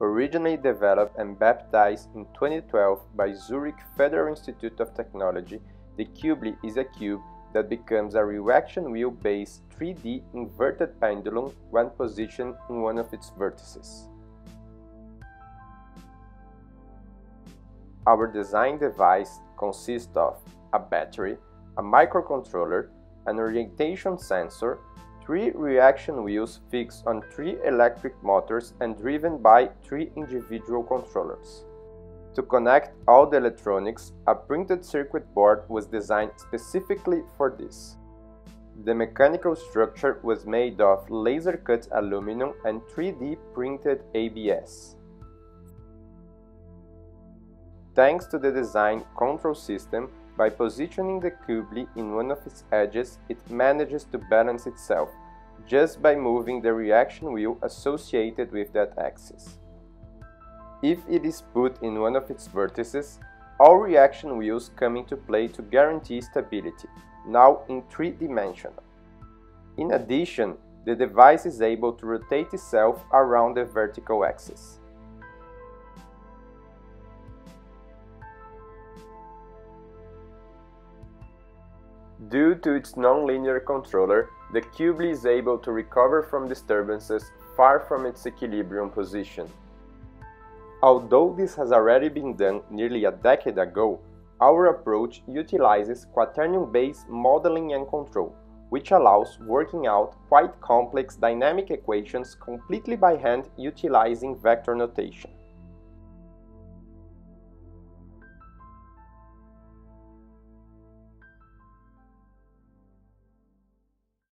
Originally developed and baptized in 2012 by Zurich Federal Institute of Technology, the Cubli is a cube that becomes a reaction wheel-based 3D inverted pendulum when positioned in one of its vertices. Our design device consists of a battery, a microcontroller, an orientation sensor, three reaction wheels fixed on three electric motors and driven by three individual controllers. To connect all the electronics, a printed circuit board was designed specifically for this. The mechanical structure was made of laser-cut aluminum and 3D printed ABS. Thanks to the design control system, by positioning the Cubli in one of its edges, it manages to balance itself, just by moving the reaction wheel associated with that axis. If it is put in one of its vertices, all reaction wheels come into play to guarantee stability, now in three-dimensional. In addition, the device is able to rotate itself around the vertical axis. Due to its nonlinear controller, the Cubli is able to recover from disturbances far from its equilibrium position. Although this has already been done nearly a decade ago, our approach utilizes quaternion-based modeling and control, which allows working out quite complex dynamic equations completely by hand utilizing vector notation.